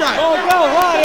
Go, go, run!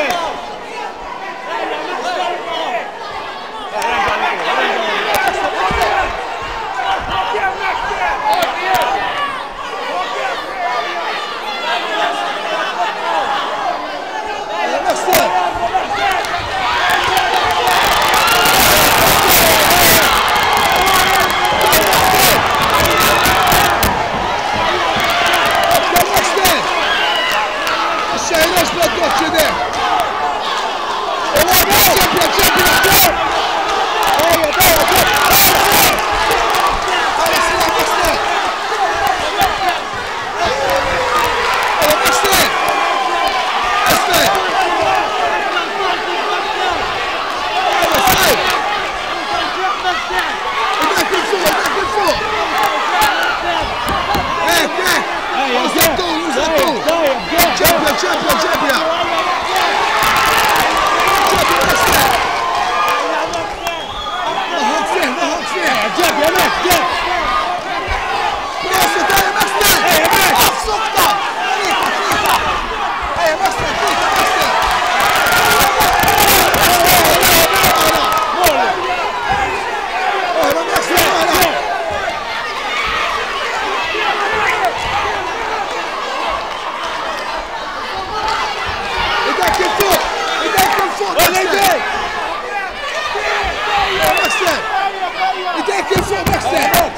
Yes! Westen! Ik denk geen Westen!